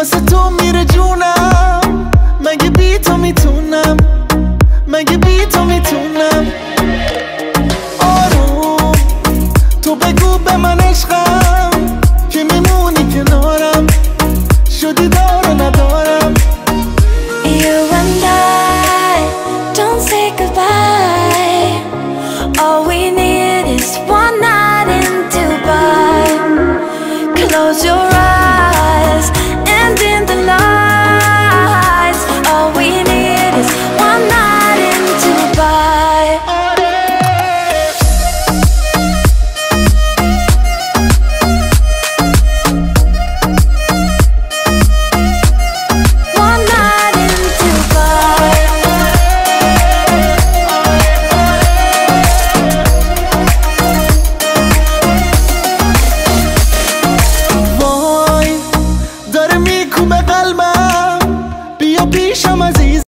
واسه تو مگه بی تو می‌تونم مگه بی تو می‌تونم آروم تو من که میمونی کنارم دارم All we need is one night in Dubai. Close your eyes. chama